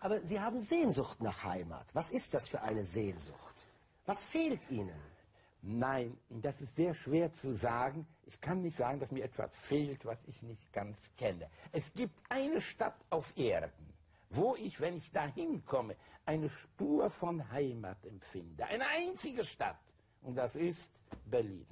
Aber Sie haben Sehnsucht nach Heimat. Was ist das für eine Sehnsucht? Was fehlt Ihnen? Nein, das ist sehr schwer zu sagen. Ich kann nicht sagen, dass mir etwas fehlt, was ich nicht ganz kenne. Es gibt eine Stadt auf Erden, wo ich, wenn ich da hinkomme, eine Spur von Heimat empfinde. Eine einzige Stadt. Und das ist Berlin.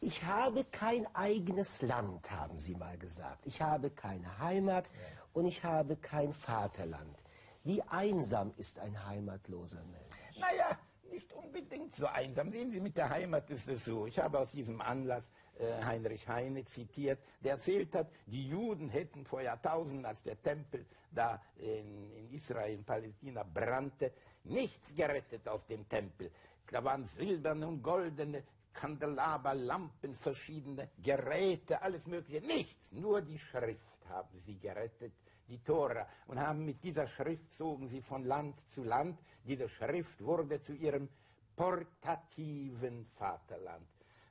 Ich habe kein eigenes Land, haben Sie mal gesagt. Ich habe keine Heimat und ich habe kein Vaterland. Wie einsam ist ein heimatloser Mensch? Naja, nicht unbedingt so einsam. Sehen Sie, mit der Heimat ist es so. Ich habe aus diesem Anlass äh, Heinrich Heine zitiert, der erzählt hat, die Juden hätten vor Jahrtausenden, als der Tempel da in, in Israel, in Palästina brannte, nichts gerettet aus dem Tempel. Da waren silberne und goldene Kandelaber, Lampen, verschiedene Geräte, alles Mögliche. Nichts, nur die Schrift haben sie gerettet, die Tora. Und haben mit dieser Schrift zogen sie von Land zu Land. Diese Schrift wurde zu ihrem portativen Vaterland.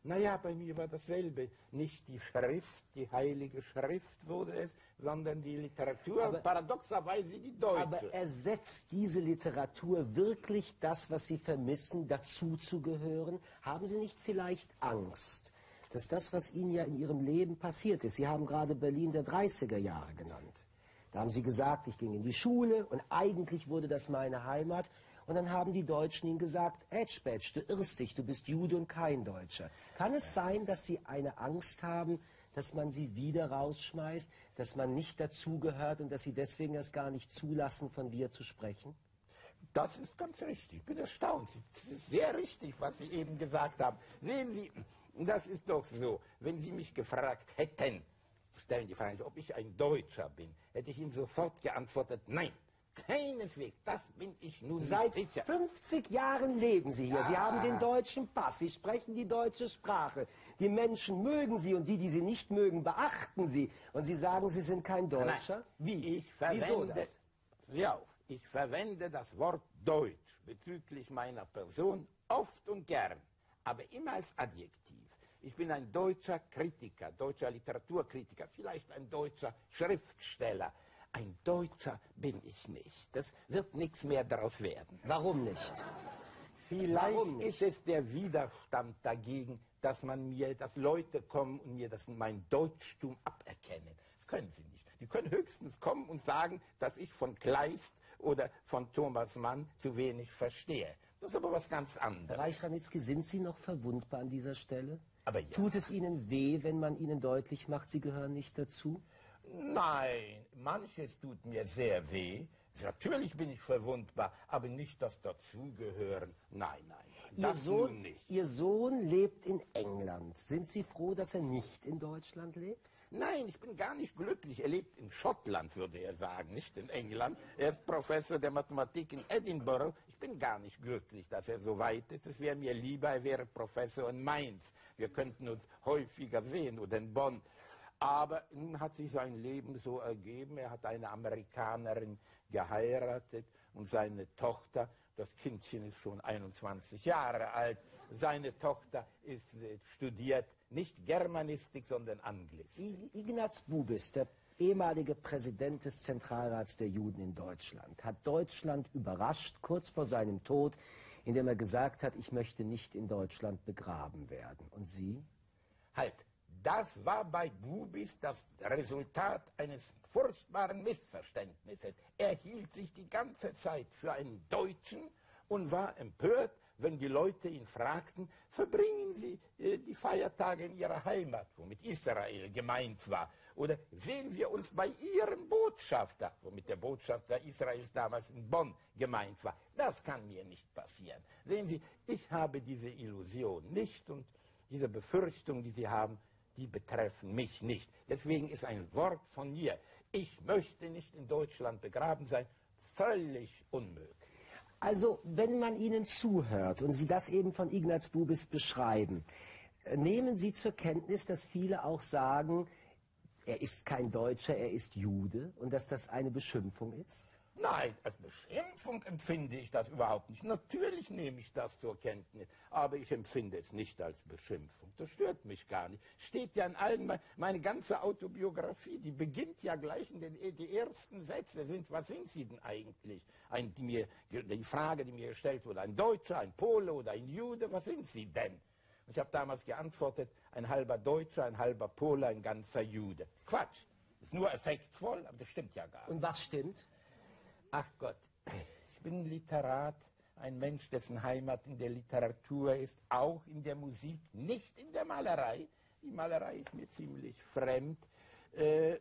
Naja, bei mir war dasselbe. Nicht die Schrift, die heilige Schrift wurde es, sondern die Literatur, Aber- paradoxerweise die deutsche. Aber ersetzt diese Literatur wirklich das, was Sie vermissen, dazu zu gehören? Haben Sie nicht vielleicht Angst, dass das, was Ihnen ja in Ihrem Leben passiert ist, Sie haben gerade Berlin der 30er Jahre genannt. Da haben Sie gesagt, ich ging in die Schule und eigentlich wurde das meine Heimat. Und dann haben die Deutschen Ihnen gesagt, Edgebadge, du irrst dich, du bist Jude und kein Deutscher. Kann es sein, dass Sie eine Angst haben, dass man Sie wieder rausschmeißt, dass man nicht dazugehört und dass Sie deswegen es gar nicht zulassen, von wir zu sprechen? Das ist ganz richtig. Ich bin erstaunt. Es ist sehr richtig, was Sie eben gesagt haben. Sehen Sie, das ist doch so. Wenn Sie mich gefragt hätten, stellen die Frage, ob ich ein Deutscher bin, hätte ich Ihnen sofort geantwortet, nein. Keineswegs, das bin ich nun Seit nicht sicher. 50 Jahren leben Sie hier. Sie Ja. haben den deutschen Pass. Sie sprechen die deutsche Sprache. Die Menschen mögen Sie und die, die Sie nicht mögen, beachten Sie. Und Sie sagen, Sie sind kein Deutscher? Nein, Wie? Ich verwende, Wieso das? Auf, ich verwende das Wort Deutsch bezüglich meiner Person oft und gern, aber immer als Adjektiv. Ich bin ein deutscher Kritiker, deutscher Literaturkritiker, vielleicht ein deutscher Schriftsteller. Ein Deutscher bin ich nicht. Das wird nichts mehr daraus werden. Warum nicht? Vielleicht Warum nicht? ist es der Widerstand dagegen, dass man mir, dass Leute kommen und mir das mein Deutschtum aberkennen. Das können sie nicht. Die können höchstens kommen und sagen, dass ich von Kleist oder von Thomas Mann zu wenig verstehe. Das ist aber was ganz Herr anderes. Reich-Ranitzky, sind Sie noch verwundbar an dieser Stelle? Aber ja. Tut es Ihnen weh, wenn man Ihnen deutlich macht, Sie gehören nicht dazu? Nein, manches tut mir sehr weh. Natürlich bin ich verwundbar, aber nicht das Dazugehören. Nein, nein, nein. Ihr das Sohn, nicht. Ihr Sohn lebt in England. Sind Sie froh, dass er nicht in Deutschland lebt? Nein, ich bin gar nicht glücklich. Er lebt in Schottland, würde er sagen, nicht in England. Er ist Professor der Mathematik in Edinburgh. Ich bin gar nicht glücklich, dass er so weit ist. Es wäre mir lieber, er wäre Professor in Mainz. Wir könnten uns häufiger sehen oder in Bonn. Aber nun hat sich sein Leben so ergeben. Er hat eine Amerikanerin geheiratet und seine Tochter, das Kindchen ist schon 21 Jahre alt, seine Tochter ist, äh, studiert nicht Germanistik, sondern Anglistik. Ignaz Bubis, der ehemalige Präsident des Zentralrats der Juden in Deutschland, hat Deutschland überrascht kurz vor seinem Tod, indem er gesagt hat, ich möchte nicht in Deutschland begraben werden. Und Sie? Halt, das war bei Bubis das Resultat eines furchtbaren Missverständnisses. Er hielt sich die ganze Zeit für einen Deutschen und war empört, wenn die Leute ihn fragten, verbringen Sie äh, die Feiertage in Ihrer Heimat, womit Israel gemeint war, oder sehen wir uns bei Ihrem Botschafter, womit der Botschafter Israels damals in Bonn gemeint war. Das kann mir nicht passieren. Sehen Sie, ich habe diese Illusion nicht und diese Befürchtung, die Sie haben, die betreffen mich nicht. Deswegen ist ein Wort von mir, ich möchte nicht in Deutschland begraben sein, völlig unmöglich. Also, wenn man Ihnen zuhört und Sie das eben von Ignaz Bubis beschreiben, äh, nehmen Sie zur Kenntnis, dass viele auch sagen, er ist kein Deutscher, er ist Jude und dass das eine Beschimpfung ist? Nein, als Beschimpfung empfinde ich das überhaupt nicht. Natürlich nehme ich das zur Kenntnis, aber ich empfinde es nicht als Beschimpfung. Das stört mich gar nicht. Steht ja in allen, meine ganze Autobiografie, die beginnt ja gleich in den die ersten Sätze sind, was sind Sie denn eigentlich? Ein, die, mir, die Frage, die mir gestellt wurde, ein Deutscher, ein Pole oder ein Jude, was sind Sie denn? Ich habe damals geantwortet, ein halber Deutscher, ein halber Pole, ein ganzer Jude. Quatsch. Das ist nur effektvoll, aber das stimmt ja gar nicht. Und was stimmt? Ach Gott, ich bin Literat, ein Mensch, dessen Heimat in der Literatur ist, auch in der Musik, nicht in der Malerei. Die Malerei ist mir ziemlich fremd. Äh,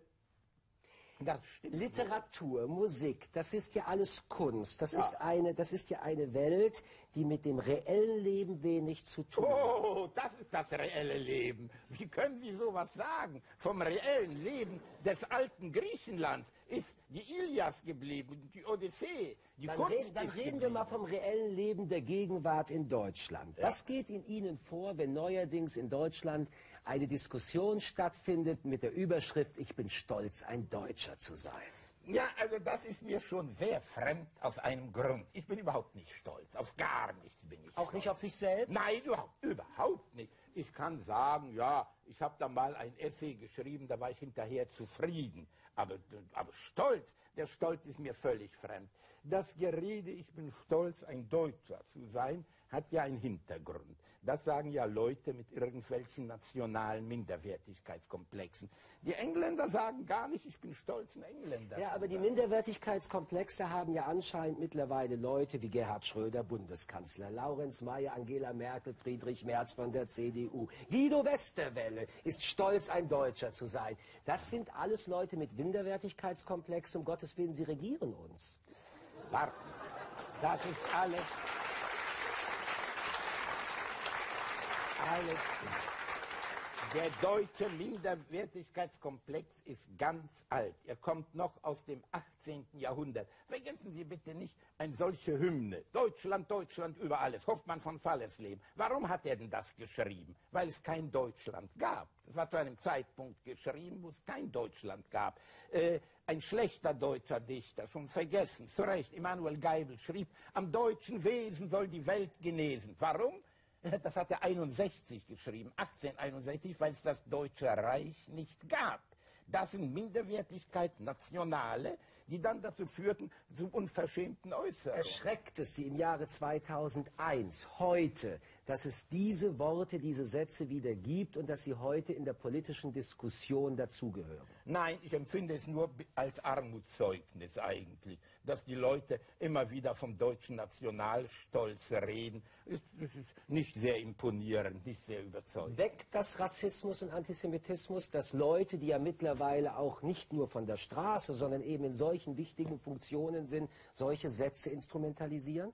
das. Literatur, Musik, das ist ja alles Kunst. Das, ja. ist eine, das ist ja eine Welt, die mit dem reellen Leben wenig zu tun hat. Oh, das ist das reelle Leben. Wie können Sie sowas sagen? Vom reellen Leben des alten Griechenlands ist die Ilias geblieben, die Odyssee, die dann Kunst reden, Dann reden geblieben. wir mal vom reellen Leben der Gegenwart in Deutschland. Ja. Was geht in Ihnen vor, wenn neuerdings in Deutschland eine Diskussion stattfindet mit der Überschrift Ich bin stolz, ein Deutscher zu sein? Ja, also das ist mir schon sehr fremd aus einem Grund. Ich bin überhaupt nicht stolz. Auf gar nichts bin ich Auch stolz. nicht auf sich selbst? Nein, überhaupt, überhaupt nicht. Ich kann sagen, ja, ich habe da mal ein Essay geschrieben, da war ich hinterher zufrieden. Aber, aber stolz, der Stolz ist mir völlig fremd. Das Gerede, ich bin stolz, ein Deutscher zu sein, hat ja einen Hintergrund. Das sagen ja Leute mit irgendwelchen nationalen Minderwertigkeitskomplexen. Die Engländer sagen gar nicht, ich bin stolz, ein Engländer. Ja, aber die Minderwertigkeitskomplexe haben ja anscheinend mittlerweile Leute wie Gerhard Schröder, Bundeskanzler, Laurenz Mayer, Angela Merkel, Friedrich Merz von der CDU. Guido Westerwelle ist stolz, ein Deutscher zu sein. Das sind alles Leute mit Minderwertigkeitskomplexen. Um Gottes Willen, sie regieren uns. Warten Sie. Das ist alles alles Der deutsche Minderwertigkeitskomplex ist ganz alt. Er kommt noch aus dem 18. Jahrhundert. Vergessen Sie bitte nicht eine solche Hymne. Deutschland, Deutschland über alles. Hoffmann von Fallersleben. Warum hat er denn das geschrieben? Weil es kein Deutschland gab. Das war zu einem Zeitpunkt geschrieben, wo es kein Deutschland gab. Äh, ein schlechter deutscher Dichter, schon vergessen, zu Recht, Immanuel Geibel schrieb, am deutschen Wesen soll die Welt genesen. Warum? Das hat er 61 geschrieben, 1861, weil es das Deutsche Reich nicht gab. Das sind Minderwertigkeit Nationale, die dann dazu führten, zu unverschämten Äußerungen. Erschreckt es Sie im Jahre 2001, heute, dass es diese Worte, diese Sätze wieder gibt und dass sie heute in der politischen Diskussion dazugehören? Nein, ich empfinde es nur als Armutszeugnis eigentlich, dass die Leute immer wieder vom deutschen Nationalstolz reden. Ist, ist nicht sehr imponierend, nicht sehr überzeugend. Weckt das Rassismus und Antisemitismus, dass Leute, die ja mittlerweile auch nicht nur von der Straße, sondern eben in solchen wichtigen Funktionen sind, solche Sätze instrumentalisieren?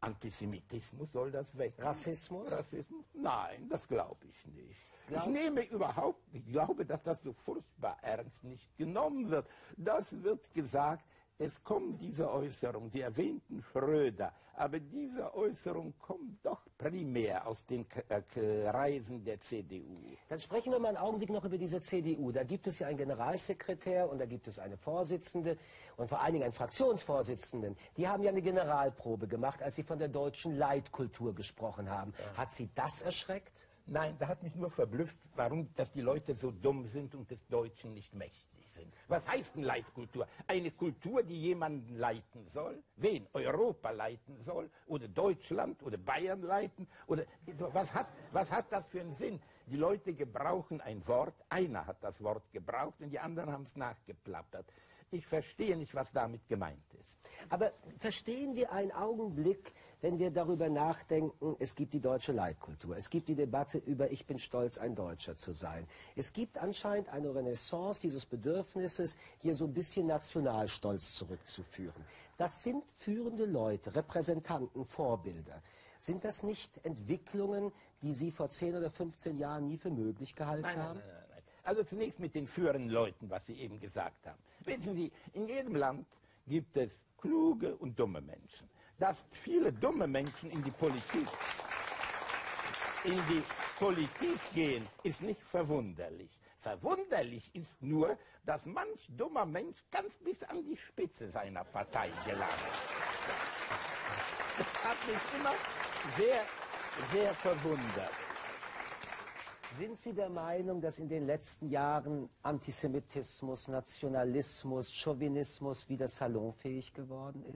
Antisemitismus soll das weg. Rassismus? Rassismus? Nein, das glaube ich nicht. Ich nehme überhaupt, ich glaube, dass das so furchtbar ernst nicht genommen wird. Das wird gesagt, es kommt diese Äußerung, Sie erwähnten Schröder, aber diese Äußerung kommt doch primär aus den Kreisen der CDU. Dann sprechen wir mal einen Augenblick noch über diese CDU. Da gibt es ja einen Generalsekretär und da gibt es eine Vorsitzende und vor allen Dingen einen Fraktionsvorsitzenden. Die haben ja eine Generalprobe gemacht, als sie von der deutschen Leitkultur gesprochen haben. Hat Sie das erschreckt? Nein, da hat mich nur verblüfft, warum, dass die Leute so dumm sind und des Deutschen nicht mächtig sind. Was heißt denn Leitkultur? Eine Kultur, die jemanden leiten soll? Wen? Europa leiten soll? Oder Deutschland oder Bayern leiten? Oder was hat, was hat das für einen Sinn? Die Leute gebrauchen ein Wort, einer hat das Wort gebraucht und die anderen haben es nachgeplappert. Ich verstehe nicht, was damit gemeint ist. Aber verstehen wir einen Augenblick, wenn wir darüber nachdenken, es gibt die deutsche Leitkultur, es gibt die Debatte über Ich bin stolz, ein Deutscher zu sein. Es gibt anscheinend eine Renaissance dieses Bedürfnisses, hier so ein bisschen Nationalstolz zurückzuführen. Das sind führende Leute, Repräsentanten, Vorbilder. Sind das nicht Entwicklungen, die Sie vor 10 oder 15 Jahren nie für möglich gehalten nein, haben? Nein, nein. Also zunächst mit den führenden Leuten, was Sie eben gesagt haben. Wissen Sie, in jedem Land gibt es kluge und dumme Menschen. Dass viele dumme Menschen in die Politik, in die Politik gehen, ist nicht verwunderlich. Verwunderlich ist nur, dass manch dummer Mensch ganz bis an die Spitze seiner Partei gelangt. Das hat mich immer sehr, sehr verwundert. Sind Sie der Meinung, dass in den letzten Jahren Antisemitismus, Nationalismus, Chauvinismus wieder salonfähig geworden